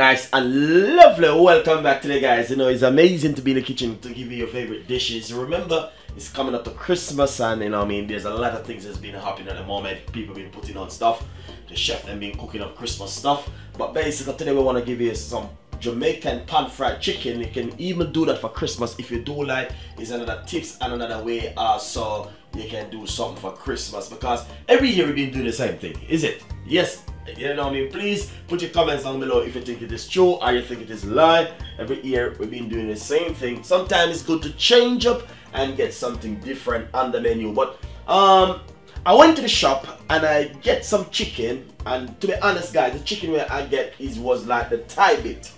Nice and lovely. Welcome back today, guys. You know, it's amazing to be in the kitchen to give you your favorite dishes. Remember, it's coming up to Christmas, and you know, I mean, there's a lot of things that's been happening at the moment. People been putting on stuff. The chef them been cooking up Christmas stuff. But basically, today we want to give you some Jamaican pan fried chicken. You can even do that for Christmas if you do like. It's another tips and another way uh, also you can do something for Christmas because every year we've been doing the same thing, is it? Yes, you know what I mean? Please put your comments down below if you think it is true or you think it is lie. Every year we've been doing the same thing. Sometimes it's good to change up and get something different on the menu. But um I went to the shop and I get some chicken and to be honest guys, the chicken where I get is was like the thigh bit.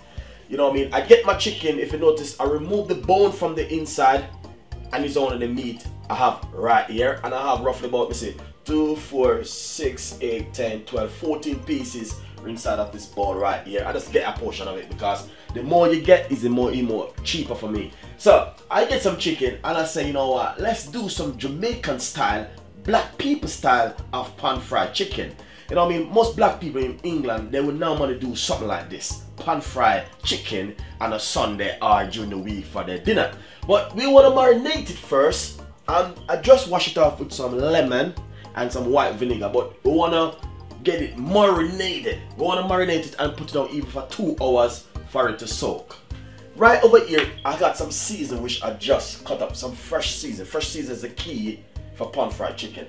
You know what I mean? I get my chicken, if you notice, I remove the bone from the inside and it's only the meat I have right here and I have roughly about, let see, 2, 4, 6, 8, 10, 12, 14 pieces inside of this bowl right here. I just get a portion of it because the more you get is the more, more cheaper for me. So I get some chicken and I say, you know what, let's do some Jamaican style, black people style of pan fried chicken. You know what I mean? Most black people in England, they would normally do something like this. Pan fried chicken on a Sunday or during the week for their dinner. But we want to marinate it first. And I just wash it off with some lemon and some white vinegar. But we want to get it marinated. We want to marinate it and put it out even for two hours for it to soak. Right over here, I got some season which I just cut up. Some fresh season. Fresh season is the key for pan fried chicken.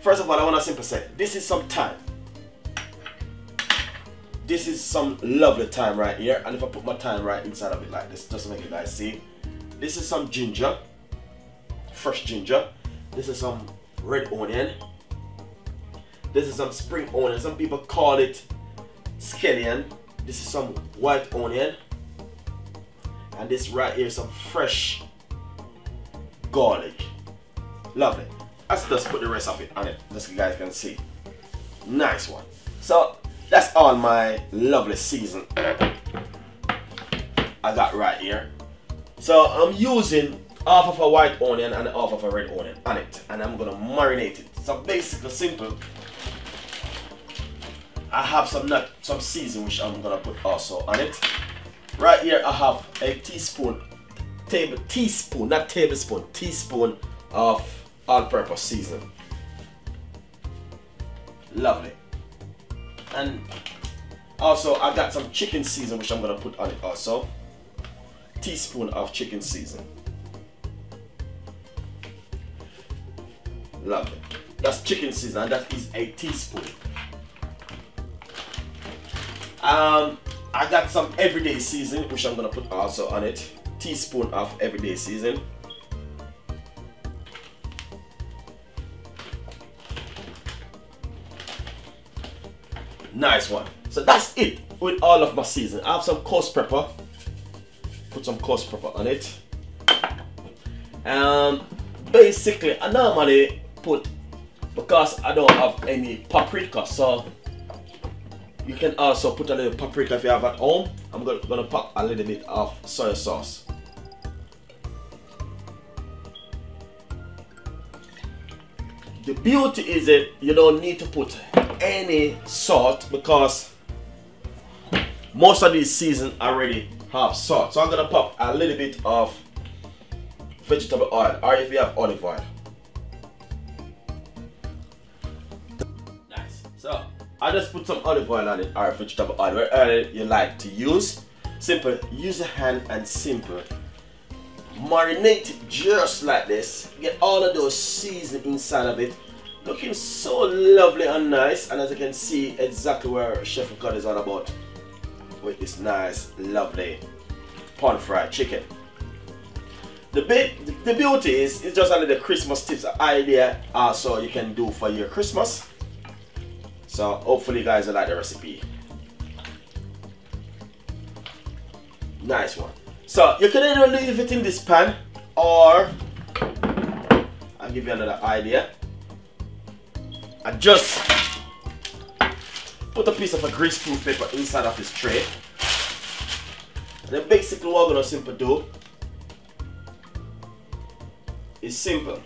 First of all, I want to simply say, this is some thyme. This is some lovely thyme right here. And if I put my thyme right inside of it like this, just to make it nice, see? This is some ginger, fresh ginger. This is some red onion. This is some spring onion. Some people call it scallion. This is some white onion. And this right here is some fresh garlic. Lovely. Let's just put the rest of it on it, so you guys can see. Nice one. So that's all my lovely season I got right here. So I'm using half of a white onion and half of a red onion on it, and I'm gonna marinate it. So basically simple. I have some nut, some season which I'm gonna put also on it. Right here I have a teaspoon, table teaspoon, not tablespoon, teaspoon of all-purpose seasoning. Lovely. And also I got some chicken season which I'm gonna put on it also. Teaspoon of chicken season. Lovely. That's chicken season that is a teaspoon. Um I got some everyday season which I'm gonna put also on it. Teaspoon of everyday season. Nice one. So that's it with all of my season. I have some coarse pepper. Put some coarse pepper on it. Um, basically, normally put because I don't have any paprika, so you can also put a little paprika if you have at home. I'm gonna, gonna pop a little bit of soy sauce. The beauty is that you don't need to put any salt because most of these seasons already have salt. So I'm gonna pop a little bit of vegetable oil or if you have olive oil. I just put some olive oil on it or vegetable oil, whatever you like to use. Simple, use your hand and simple. Marinate it just like this. Get all of those seasoning inside of it looking so lovely and nice and as you can see exactly where Chef God is all about with this nice lovely pan fried chicken the bit the beauty is it's just the Christmas tips idea uh, also you can do for your Christmas so hopefully you guys will like the recipe nice one so you can either leave it in this pan or I'll give you another idea I just put a piece of a greaseproof paper inside of this tray. And then basically what I'm gonna simply do is simple.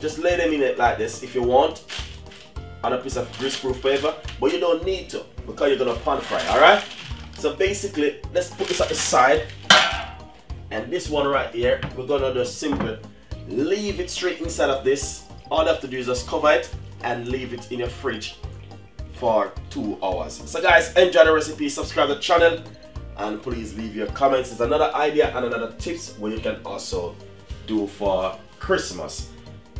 Just lay them in it like this if you want on a piece of greaseproof paper. but you don't need to because you're gonna pan fry, alright? So basically, let's put this at the side. And this one right here, we're gonna just simply leave it straight inside of this. All you have to do is just cover it and leave it in your fridge for two hours. So guys, enjoy the recipe, subscribe to the channel, and please leave your comments. It's another idea and another tips where you can also do for Christmas.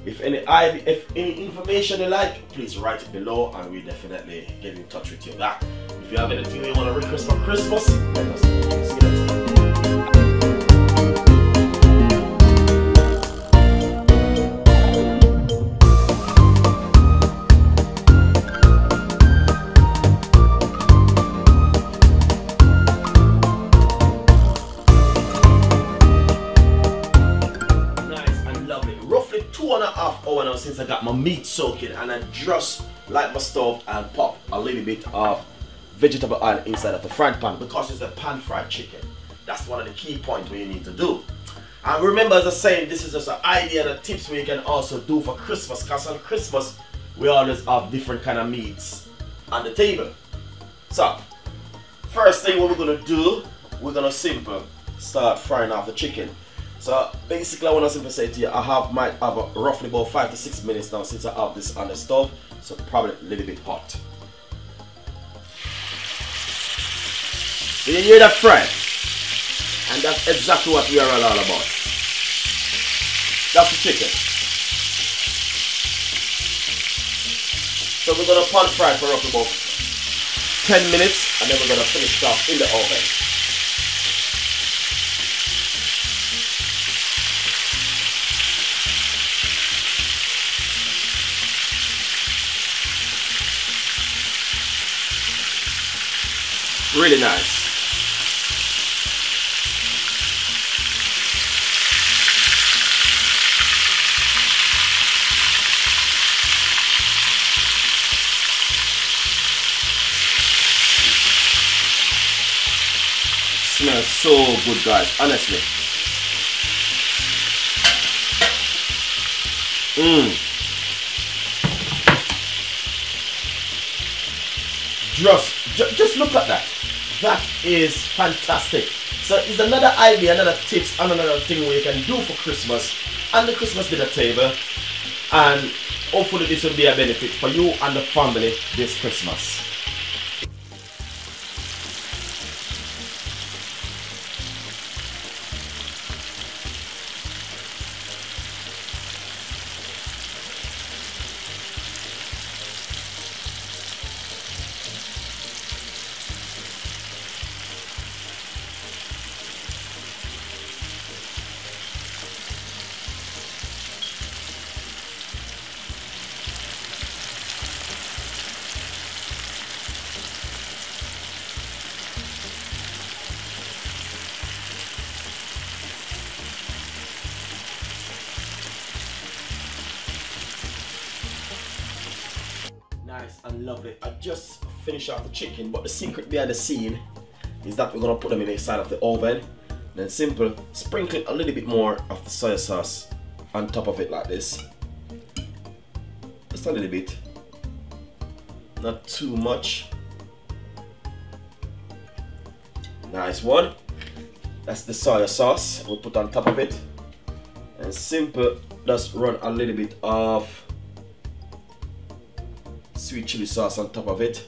If any if any information you like, please write it below and we definitely get in touch with you back. If you have anything you want to request for Christmas, let us know. Since I got my meat soaking and I just light my stove and pop a little bit of vegetable oil inside of the frying pan because it's a pan fried chicken. That's one of the key points we need to do. And remember as I saying, this is just an idea and a tips we can also do for Christmas because on Christmas we always have different kind of meats on the table. So, first thing what we're gonna do, we're gonna simple start frying off the chicken. So basically I want to simply say to you, I have might have roughly about 5 to 6 minutes now since I have this on the stove, so probably a little bit hot. Do you hear that? And that's exactly what we are all about. That's the chicken. So we're gonna pan fry for roughly about 10 minutes and then we're gonna finish off in the oven. Really nice. Smells so good guys, honestly. Mmm. Just, just, just look at that. That is fantastic. So it's another idea, another tips, and another thing we can do for Christmas and the Christmas dinner table. And hopefully this will be a benefit for you and the family this Christmas. Lovely. I just finished off the chicken, but the secret behind the scene is that we're gonna put them in the side of the oven. Then simple, sprinkle a little bit more of the soy sauce on top of it like this. Just a little bit, not too much. Nice one. That's the soy sauce we'll put on top of it. And simple, just run a little bit of sweet chili sauce on top of it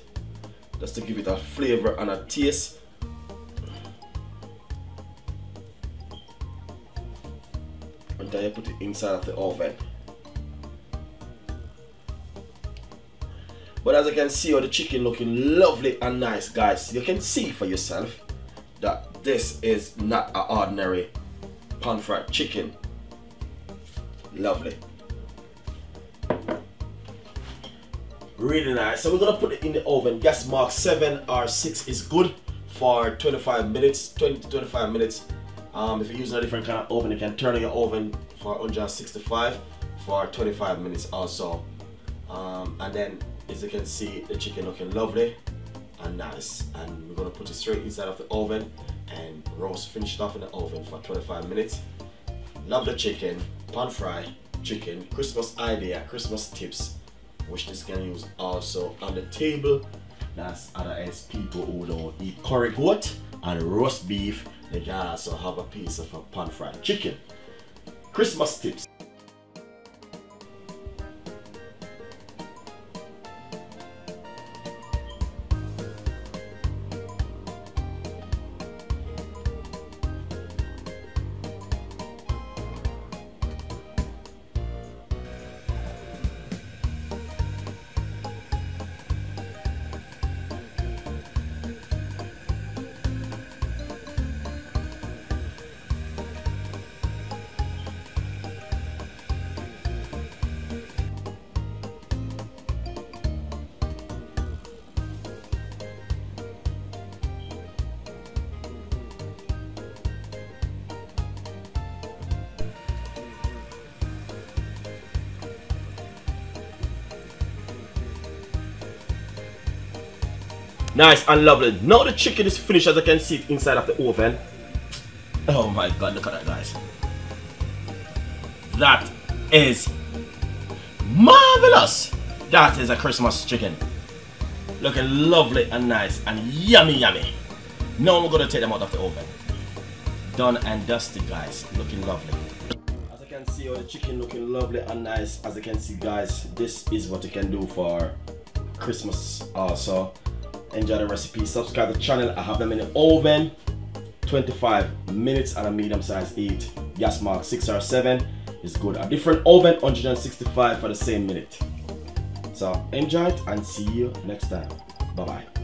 just to give it a flavor and a taste. And then you put it inside of the oven. But as you can see all the chicken looking lovely and nice guys. You can see for yourself that this is not an ordinary pan fried chicken. Lovely really nice. So we're gonna put it in the oven. Gas mark 7 or 6 is good for 25 minutes 20 to 25 minutes. Um, if you're using a different kind of oven you can turn your oven for 165 for 25 minutes also. Um, and then as you can see the chicken looking lovely and nice. And we're gonna put it straight inside of the oven and roast finish it off in the oven for 25 minutes. Love the chicken pan fry chicken christmas idea christmas tips which this can use also on the table That's other as people who don't eat curry goat and roast beef. They also have a piece of a pan fried chicken. Christmas tips. Nice and lovely. Now the chicken is finished as I can see it inside of the oven. Oh my god, look at that guys. That is marvelous. That is a Christmas chicken. Looking lovely and nice and yummy yummy. Now I'm gonna take them out of the oven. Done and dusted guys. Looking lovely. As I can see all the chicken looking lovely and nice. As I can see guys, this is what you can do for Christmas also enjoy the recipe. Subscribe to the channel. I have them in the oven. 25 minutes and a medium size 8 gas mark 6 or 7 is good. A different oven 165 for the same minute. So enjoy it and see you next time. Bye bye